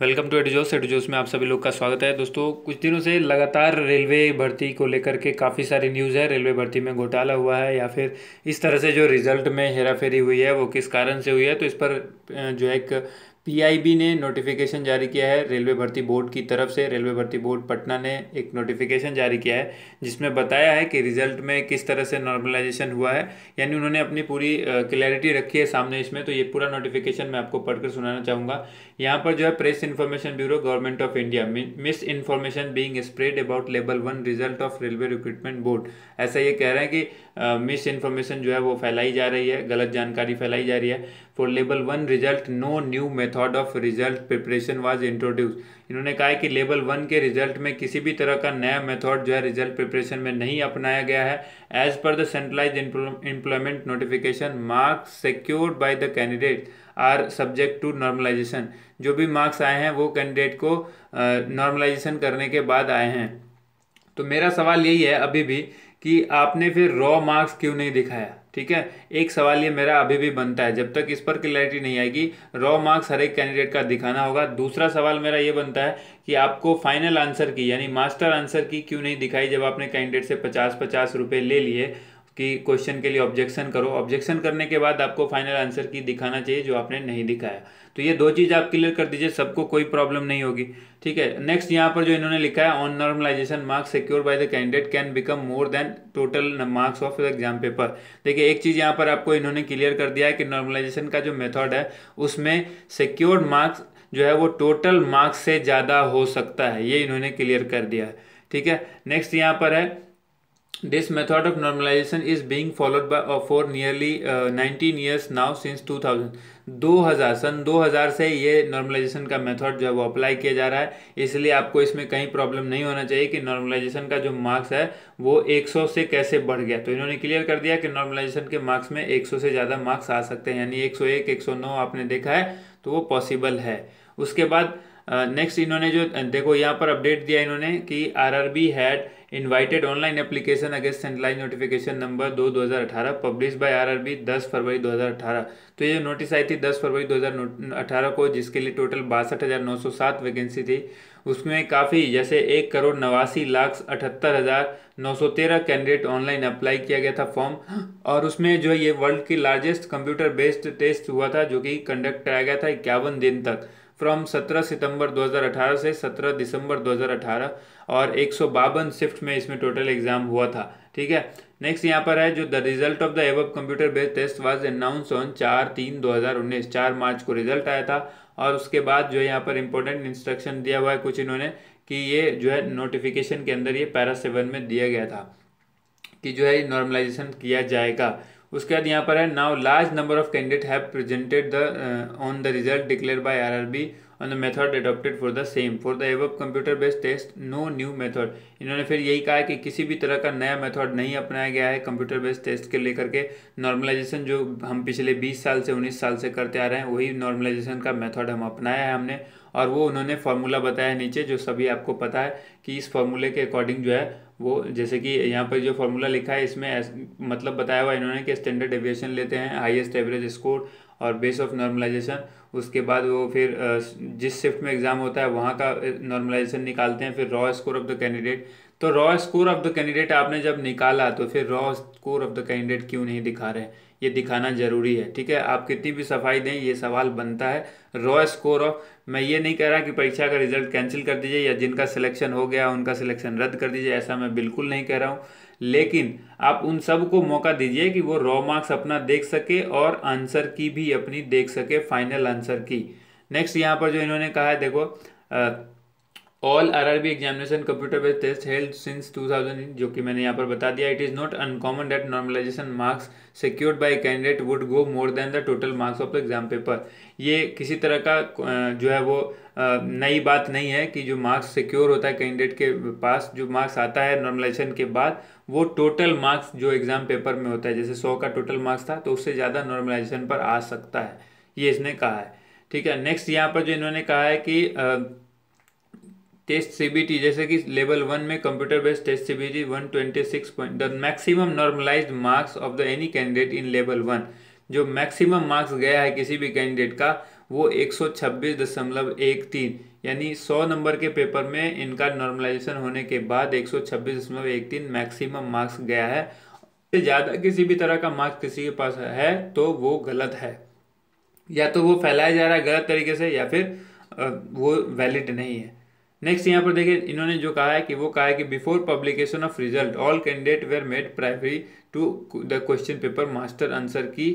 Welcome to एडजोस एडजोस में आप सभी लोग का स्वागत है। दोस्तों, कुछ दिनों से लगातार रेलवे भर्ती को लेकर के काफ़ी सारी न्यूज़ है। रेलवे भर्ती में घोटाला हुआ है या फिर इस तरह से जो रिज़ल्ट में हेराफेरी हुई है, वो किस कारण से हुई है? तो इस पर जो है एक पीआईबी ने नोटिफिकेशन जारी किया है। रेलवे भर्ती बोर्ड की तरफ़ से रेलवे भर्ती बोर्ड पटना ने एक नोटिफिकेशन जारी किया है, जिसमें बताया है कि रिज़ल्ट में किस तरह से नॉर्मलाइजेशन हुआ है। यानी उन्होंने अपनी पूरी क्लैरिटी रखी है सामने इसमें तो ये पूरा नोटिफिकेशन मैं आपको पढ़कर सुनाना चाहूँगा। यहाँ पर जो है press information bureau government of India misinformation being spread about level one result of railway recruitment board ऐसा ये कह रहे हैं कि मिस इन्फॉर्मेशन जो है वो फैलाई जा रही है, गलत जानकारी फैलाई जा रही है। For level one result no new method of result preparation was introduce इन्होंने कहा है कि लेवल वन के रिज़ल्ट में किसी भी तरह का नया मेथड जो है रिज़ल्ट प्रिपरेशन में नहीं अपनाया गया है। As per the centralise employment notification marks secured by the candidate are subject to normalisation जो भी मार्क्स आए हैं वो कैंडिडेट को नॉर्मलाइजेशन uh, करने के बाद आए हैं। तो मेरा सवाल यही है अभी भी कि आपने फिर रॉ मार्क्स क्यों नहीं दिखाया? ठीक है? एक सवाल ये मेरा अभी भी बनता है, जब तक इस पर क्लैरिटी नहीं आएगी रॉ मार्क्स हर एक कैंडिडेट का दिखाना होगा। दूसरा सवाल मेरा ये बनता है कि आपको फाइनल आंसर की, यानी मास्टर आंसर की क्यों नहीं दिखाई, जब आपने कैंडिडेट से पचास पचास रुपये ले लिए कि क्वेश्चन के लिए ऑब्जेक्शन करो। ऑब्जेक्शन करने के बाद आपको फाइनल आंसर की दिखाना चाहिए जो आपने नहीं दिखाया। तो ये दो चीज़ आप क्लियर कर दीजिए, सबको कोई प्रॉब्लम नहीं होगी। ठीक है? नेक्स्ट यहाँ पर जो इन्होंने लिखा है on normalisation marks secure by the candidate can become more than total marks of exam paper देखिए, एक चीज़ यहाँ पर आपको इन्होंने क्लियर कर दिया है कि नॉर्मलाइजेशन का जो मेथड है, उसमें सिक्योर्ड मार्क्स जो है वो टोटल मार्क्स से ज़्यादा हो सकता है। ये इन्होंने क्लियर कर दिया है। ठीक है? नेक्स्ट यहाँ पर है This method of normalization is being followed by uh, for nearly uh, 19 years now since 2000. 2000 सन 2000 से ये नॉर्मलाइजेशन का मेथड जो है वो अप्लाई किया जा रहा है। इसलिए आपको इसमें कहीं प्रॉब्लम नहीं होना चाहिए कि नॉर्मलाइजेशन का जो मार्क्स है वो 100 से कैसे बढ़ गया। तो इन्होंने क्लियर कर दिया कि नॉर्मलाइजेशन के मार्क्स में 100 से ज़्यादा मार्क्स आ सकते हैं। यानी 101 109 आपने देखा है तो वो पॉसिबल है। उसके बाद नेक्स्ट uh, इन्होंने जो देखो यहाँ पर अपडेट दिया इन्होंने कि R R B had invited online application against centralise notification number दो दो हज़ार अठारह पब्लिश बाय आरआरबी दस फरवरी दो हज़ार अठारह। तो ये नोटिस आई थी दस फरवरी दो हज़ार अठारह को जिसके लिए टोटल बासठ हज़ार नौ सौ सात वैकेंसी थी। उसमें काफ़ी जैसे एक करोड़ नवासी लाख अठहत्तर हज़ार नौ सौ तेरह कैंडिडेट ऑनलाइन अप्लाई किया गया था फॉर्म और उसमें जो ये वर्ल्ड की लार्जेस्ट कंप्यूटर बेस्ड टेस्ट हुआ था जो कि कंडक्ट कराया गया था इक्यावन दिन तक। फ्रॉम 17 सितंबर 2018 से 17 दिसंबर 2018 और एक शिफ्ट में इसमें टोटल एग्ज़ाम हुआ था, ठीक है? नेक्स्ट यहाँ पर है जो द रिज़ल्ट ऑफ़ द एव computer based test was announce on चार तीन दो हज़ार उन्नीस, चार मार्च को रिज़ल्ट आया था और उसके बाद जो यहाँ पर इंपॉर्टेंट इंस्ट्रक्शन दिया हुआ है कुछ इन्होंने कि ये जो है नोटिफिकेशन के अंदर ये पैरा सेवन में दिया गया था कि जो है नॉर्मलाइजेशन किया जाएगा। उसके बाद यहाँ पर है now large number of candidate have presented the on the result declare by RRB on the method adopted for the same for the एव computer based test no new method इन्होंने फिर यही कहा कि किसी भी तरह का नया मेथड नहीं अपनाया गया है कंप्यूटर बेस्ड टेस्ट के लेकर के। नॉर्मलाइजेशन जो हम पिछले 20 साल से 19 साल से करते आ रहे हैं, वही नॉर्मलाइजेशन का मेथड हम अपनाया है हमने। और वो उन्होंने फार्मूला बताया नीचे, जो सभी आपको पता है कि इस फार्मूले के अकॉर्डिंग जो है, वो जैसे कि यहाँ पर जो फार्मूला लिखा है, इसमें मतलब बताया हुआ इन्होंने कि स्टैंडर्ड एविएशन लेते हैं हाईएस्ट एवरेज स्कोर और बेस ऑफ़ नॉर्मलाइजेशन उसके बाद वो फिर जिस शिफ्ट में एग्ज़ाम होता है, वहाँ का नॉर्मलाइजेशन निकालते हैं, फिर raw score of the candidate तो raw score of the candidate आपने जब निकाला तो फिर raw score of the candidate क्यों नहीं दिखा रहे? ये दिखाना ज़रूरी है, ठीक है? आप कितनी भी सफ़ाई दें, ये सवाल बनता है। रॉ स्कोर ऑफ़ मैं ये नहीं कह रहा कि परीक्षा का रिज़ल्ट कैंसिल कर दीजिए या जिनका सिलेक्शन हो गया, उनका सिलेक्शन रद्द कर दीजिए, ऐसा मैं बिल्कुल नहीं कह रहा हूँ। लेकिन आप उन सबको मौका दीजिए कि वो रॉ मार्क्स अपना देख सके और आंसर की भी अपनी देख सके फाइनल आंसर की। नेक्स्ट यहाँ पर जो इन्होंने कहा है, देखो all R R B examination computer based test held since 2000 जो कि मैंने यहाँ पर बता दिया। It is not uncommon that normalisation marks secured by candidate would go more than the total marks of the exam paper ये किसी तरह का जो है वो नई बात नहीं है कि जो मार्क्स सिक्योर होता है कैंडिडेट के पास, जो मार्क्स आता है नॉर्मलाइजेशन के बाद, वो टोटल मार्क्स जो एग्ज़ाम पेपर में होता है, जैसे सौ का टोटल मार्क्स था तो उससे ज़्यादा नॉर्मलाइजेशन पर आ सकता है। ये इसने कहा है। ठीक है नेक्स्ट यहाँ पर जो इन्होंने कहा है कि टेस्ट सीबीटी, जैसे कि लेवल वन में computer based test CBT one twenty six point the maximum normalised marks of the any candidate in level one जो मैक्सिमम मार्क्स गया है किसी भी कैंडिडेट का, वो एक सौ छब्बीस दशमलव एक तीन, यानी सौ नंबर के पेपर में इनका नॉर्मलाइजेशन होने के बाद एक सौ छब्बीस दशमलव एक तीन मैक्सिमम मार्क्स गया है। ज़्यादा किसी भी तरह का मार्क्स किसी के पास है तो वो गलत है। या तो वो फैलाया जा रहा है गलत तरीके से, या फिर वो वैलिड नहीं है। नेक्स्ट यहाँ पर देखिए, इन्होंने जो कहा है कि वो कहा है कि before publication of result all candidate were made primary to the question paper master answer key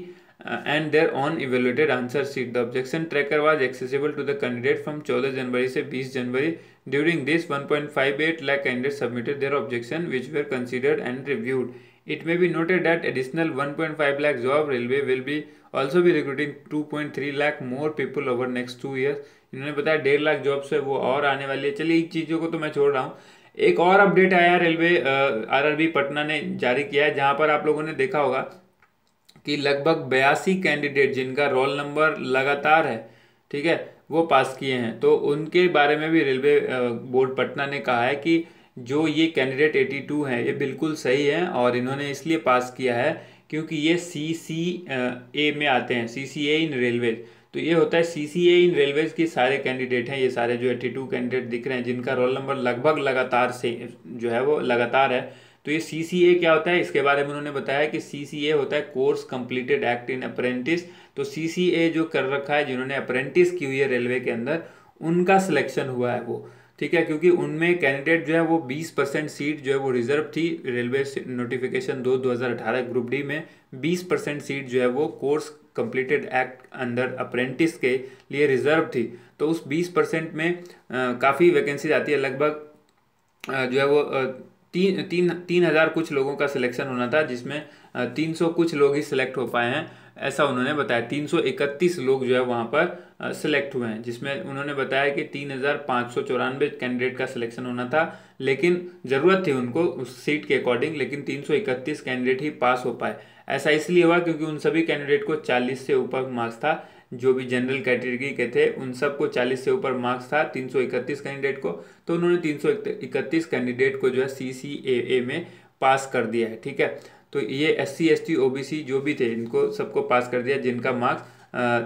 and their own evaluated answer sheet the objection tracker was accessible to the candidate from 14 जनवरी से 20 जनवरी during this 1.58 lakh candidate submitted their objection which were considered and reviewed It may be noted that additional 1.5 lakh job railway will be, also be recruiting 2.3 lakh more people over next two years. इन्होंने बताया डेढ़ lakh jobs है, वो और आने वाली है। चलिए इन चीज़ों को तो मैं छोड़ रहा हूँ। एक और अपडेट आया रेलवे आरआरबी पटना ने जारी किया है, जहाँ पर आप लोगों ने देखा होगा कि लगभग बयासी कैंडिडेट जिनका रोल नंबर लगातार है, ठीक है, वो पास किए हैं। तो उनके बारे में भी रेलवे बोर्ड पटना ने कहा है कि जो ये कैंडिडेट 82 है, ये बिल्कुल सही है और इन्होंने इसलिए पास किया है क्योंकि ये सी सी ए में आते हैं, सी सी ए इन रेलवेज तो ये होता है सी सी ए इन रेलवेज के सारे कैंडिडेट हैं, ये सारे जो 82 कैंडिडेट दिख रहे हैं, जिनका रोल नंबर लगभग लगातार से जो है वो लगातार है। तो ये सी सी ए क्या होता है? इसके बारे में उन्होंने बताया कि सी सी ए होता है course completed act in apprentice तो सी सी ए जो कर रखा है, जिन्होंने अप्रेंटिस की हुई है रेलवे के अंदर, उनका सिलेक्शन हुआ है वो। ठीक है, क्योंकि उनमें कैंडिडेट जो है वो 20 परसेंट सीट जो है वो रिज़र्व थी रेलवे नोटिफिकेशन दो 2018 ग्रुप डी में 20 परसेंट सीट जो है वो course completed act under apprentice के लिए रिज़र्व थी। तो उस 20 परसेंट में काफ़ी वैकेंसी आती है, लगभग जो है वो तीन तीन तीन हज़ार कुछ लोगों का सिलेक्शन होना था, जिसमें तीन सौ कुछ लोग ही सिलेक्ट हो पाए हैं, ऐसा उन्होंने बताया। 331 लोग जो है वहाँ पर सिलेक्ट हुए हैं, जिसमें उन्होंने बताया कि तीन हज़ार पाँच सौ चौरानवे कैंडिडेट का सिलेक्शन होना था, लेकिन ज़रूरत थी उनको उस सीट के अकॉर्डिंग लेकिन 331 कैंडिडेट ही पास हो पाए। ऐसा इसलिए हुआ क्योंकि उन सभी कैंडिडेट को 40 से ऊपर मार्क्स था जो भी जनरल कैटेगरी के थे, उन सबको 40 से ऊपर मार्क्स था 331 कैंडिडेट को। तो उन्होंने 331 कैंडिडेट को जो है सी सी ए ए में पास कर दिया है, ठीक है? तो ये S C S T O B C जो भी थे, इनको सबको पास कर दिया, जिनका मार्क्स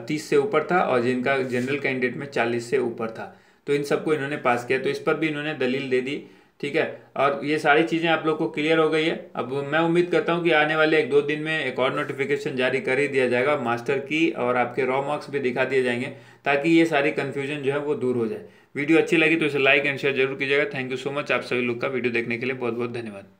तीस से ऊपर था और जिनका जनरल कैंडिडेट में चालीस से ऊपर था। तो इन सबको इन्होंने पास किया। तो इस पर भी इन्होंने दलील दे दी ठीक है? और ये सारी चीज़ें आप लोग को क्लियर हो गई है। अब मैं उम्मीद करता हूँ कि आने वाले एक दो दिन में एक और नोटिफिकेशन जारी कर ही दिया जाएगा मास्टर की और आपके रॉ मार्क्स भी दिखा दिए जाएँगे, ताकि ये सारी कन्फ्यूज़न जो है वो दूर हो जाए। वीडियो अच्छी लगी तो इसे लाइक एंड शेयर ज़रूर कीजिएगा। थैंक यू सो मच आप सभी लोग का वीडियो देखने के लिए बहुत बहुत धन्यवाद।